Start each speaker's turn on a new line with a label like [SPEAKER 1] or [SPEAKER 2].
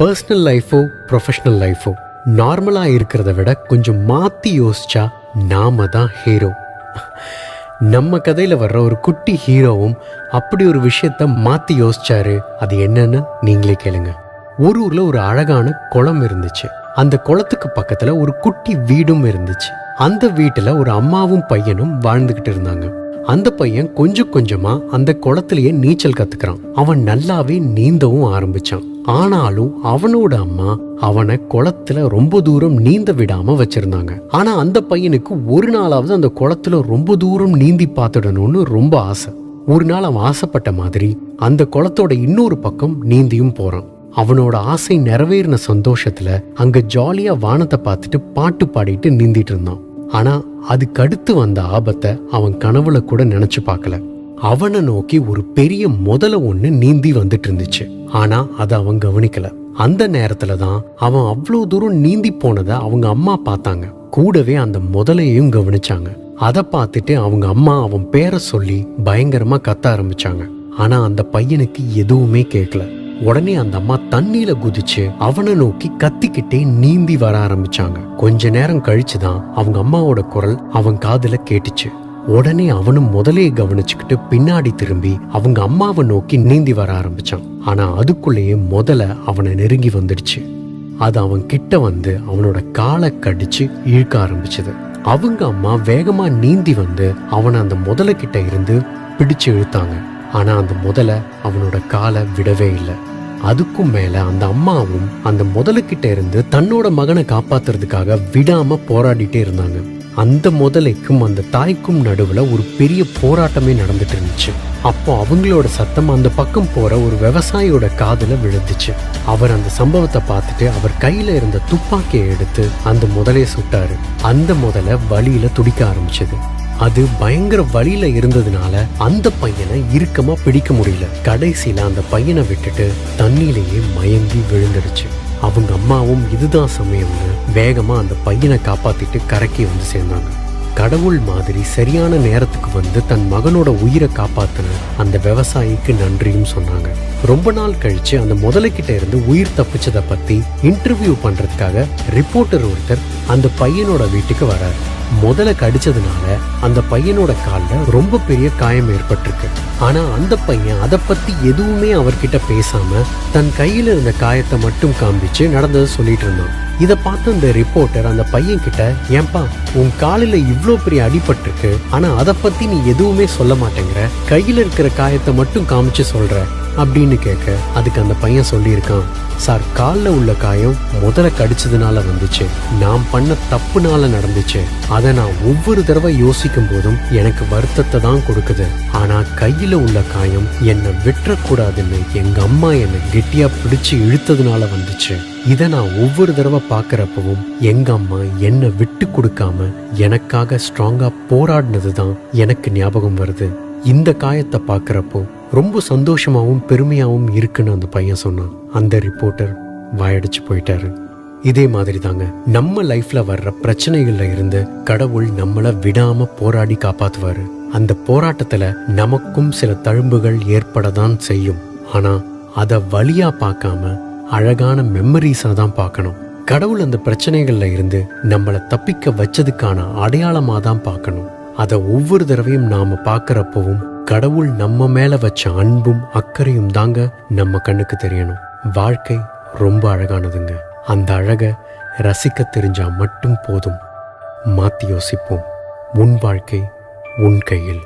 [SPEAKER 1] Personal லைஃபோ professional லைஃபோ நார்மலாக இருக்கிறத விட கொஞ்சம் மாற்றி யோசிச்சா நாம தான் ஹீரோ நம்ம கதையில் வர்ற ஒரு குட்டி ஹீரோவும் அப்படி ஒரு விஷயத்த மாற்றி யோசிச்சாரு. அது என்னன்னு நீங்களே கேளுங்க. ஒரு ஊரில் ஒரு அழகான குளம் இருந்துச்சு. அந்த குளத்துக்கு பக்கத்தில் ஒரு குட்டி வீடும் இருந்துச்சு. அந்த வீட்டில் ஒரு அம்மாவும் பையனும் வாழ்ந்துக்கிட்டு இருந்தாங்க. அந்த பையன் கொஞ்சம் கொஞ்சமா அந்த குளத்திலேயே நீச்சல் கத்துக்கிறான். அவன் நல்லாவே நீந்தவும் ஆரம்பிச்சான். ஆனாலும் அவனோட அம்மா அவனை குளத்துல ரொம்ப தூரம் நீந்த விடாம வச்சிருந்தாங்க. ஆனா அந்த பையனுக்கு ஒரு நாளாவது அந்த குளத்துல ரொம்ப தூரம் நீந்தி பார்த்துடணும்னு ரொம்ப ஆசை. ஒரு நாள் அவன் ஆசைப்பட்ட மாதிரி அந்த குளத்தோட இன்னொரு பக்கம் நீந்தியும் போறான். அவனோட ஆசை நிறைவேறின சந்தோஷத்துல அங்க ஜாலியா வானத்தை பார்த்துட்டு பாட்டு பாடிட்டு நீந்திட்டு இருந்தான். ஆனா அதுக்கு அடுத்து வந்த ஆபத்தை அவன் கனவுல கூட நினைச்சு பார்க்கல. அவனை நோக்கி ஒரு பெரிய முதல ஒன்று நீந்தி வந்துட்டு இருந்துச்சு. ஆனா அதை அவன் கவனிக்கல. அந்த நேரத்துல தான் அவன் அவ்வளோ தூரம் நீந்தி போனதை அவங்க அம்மா பார்த்தாங்க. கூடவே அந்த முதலையும் கவனிச்சாங்க. அதை பார்த்துட்டு அவங்க அம்மா அவன் பேரை சொல்லி பயங்கரமா கத்த ஆரம்பிச்சாங்க. ஆனா அந்த பையனுக்கு எதுவுமே கேட்கல உடனே அந்த அம்மா தண்ணியில குதிச்சு அவனை நோக்கி கத்திக்கிட்டே நீந்தி வர ஆரம்பிச்சாங்க. கொஞ்ச நேரம் கழிச்சுதான் அவங்க அம்மாவோட குரல் அவன் காதுல கேட்டுச்சு. உடனே அவனும் முதலையை கவனிச்சுக்கிட்டு பின்னாடி திரும்பி அவங்க அம்மாவை நோக்கி நீந்தி வர ஆரம்பிச்சான். ஆனா அதுக்குள்ளேயே முதல்ல அவனை நெருங்கி வந்துடுச்சு. அது அவன் கிட்ட வந்து அவனோட காலை கடிச்சு இழுக்க ஆரம்பிச்சது. அவங்க அம்மா வேகமா நீந்தி வந்து அவனை அந்த முதல கிட்ட இருந்து பிடிச்சு இழுத்தாங்க. ஆனா அந்த முதல அவனோட காலை விடவே இல்லை. அதுக்கும் மேல அந்த அம்மாவும் அந்த முதலுக்கிட்ட இருந்து தன்னோட மகனை காப்பாத்துறதுக்காக விடாம போராடிட்டே இருந்தாங்க. அந்த முதலைக்கும் அந்த தாய்க்கும் நடுவுல ஒரு பெரிய போராட்டமே நடந்துட்டு இருந்துச்சு. அப்போ அவங்களோட சத்தம் அந்த பக்கம் போற ஒரு விவசாயியோட காதுல விழுந்துச்சு. அவர் அந்த சம்பவத்தை பார்த்துட்டு அவர் கையில இருந்த துப்பாக்கியை எடுத்து அந்த முதலைய சுட்டாரு. அந்த முதலை வழியில துடிக்க ஆரம்பிச்சது. அது பயங்கர வழியில இருந்ததுனால அந்த பையனை இறுக்கமா பிடிக்க முடியல. கடைசியில அந்த பையனை விட்டுட்டு தண்ணியிலேயே மயங்கி விழுந்துடுச்சு அவங்க அம்மாவும் இதுதான் சமயம்னு வேகமா அந்த பையனை காப்பாத்திட்டு கரைக்கி வந்து சேர்ந்தாங்க. கடவுள் மாதிரி சரியான நேரத்துக்கு வந்து தன் மகனோட உயிரை காப்பாத்தின அந்த விவசாயிக்கு நன்றியும் சொன்னாங்க. ரொம்ப நாள் கழிச்சு அந்த முதலைக்கிட்ட இருந்து உயிர் தப்பிச்சதை பத்தி இன்டர்வியூ பண்றதுக்காக ரிப்போர்ட்டர் ஒருத்தர் அந்த பையனோட வீட்டுக்கு வராரு. முதலை கடிச்சதுனால அந்த பையனோட காலில் ரொம்ப பெரிய காயம் ஏற்பட்டிருக்கு. ஆனா அந்த பையன் அதை பத்தி எதுவுமே அவர்கிட்ட பேசாம தன் கையில இருந்த காயத்தை மட்டும் காமிச்சு நடந்ததை சொல்லிட்டு இருந்தான். இதை பார்த்த அந்த ரிப்போர்ட்டர் அந்த பையன் கிட்ட ஏன்பா உன் காலில் இவ்வளோ பெரிய அடிபட்டிருக்கு. ஆனா அதை பத்தி நீ எதுவுமே சொல்ல மாட்டேங்கிற. கையில இருக்கிற காயத்தை மட்டும் காமிச்சு சொல்ற. அப்படின்னு கேட்க அதுக்கு அந்த பையன் சொல்லியிருக்கான் சார் காலில் உள்ள காயம் முதல்ல கடிச்சதுனால வந்துச்சு. நான் பண்ண தப்புனால நடந்துச்சு. அதை நான் ஒவ்வொரு தடவை யோசிக்கும் போதும் எனக்கு வருத்தத்தை தான் கொடுக்குது. ஆனா கையில உள்ள காயம் என்னை விட்டுறக்கூடாதுன்னு எங்க அம்மா என்னை கெட்டியா பிடிச்சு இழுத்ததுனால வந்துச்சு. இதை நான் ஒவ்வொரு தடவை பார்க்குறப்பவும் எங்க அம்மா என்னை விட்டு கொடுக்காம எனக்காக ஸ்ட்ராங்கா போராடினது தான் எனக்கு ஞாபகம் வருது. இந்த காயத்தை பார்க்குறப்போ ரொம்ப சந்தோஷமாவும் பெருமையாகவும் இருக்குன்னு அந்த பையன் சொன்னான். அந்த ரிப்போர்ட்டர் வாயடிச்சு போயிட்டாரு. இதே மாதிரி தாங்க நம்ம லைஃப்ல வர்ற பிரச்சனைகள்ல இருந்து கடவுள் நம்மளை விடாம போராடி காப்பாத்துவாரு. அந்த போராட்டத்துல நமக்கும் சில தழும்புகள் ஏற்படதான் செய்யும். ஆனா அதை வழியா பார்க்காம அழகான மெமரிஸா தான் பார்க்கணும். கடவுள் அந்த பிரச்சனைகள்ல இருந்து நம்மளை தப்பிக்க வச்சதுக்கான அடையாளமா தான் பார்க்கணும். அதை ஒவ்வொரு தடவையும் நாம பார்க்கறப்பவும் கடவுள் நம்ம மேல வச்ச அன்பும் அக்கறையும் தாங்க நம்ம கண்ணுக்கு தெரியணும். வாழ்க்கை ரொம்ப அழகானதுங்க. அந்த அழகை ரசிக்க தெரிஞ்சா மட்டும் போதும். மாத்தி யோசிப்போம். உன் வாழ்க்கை உன் கையில்.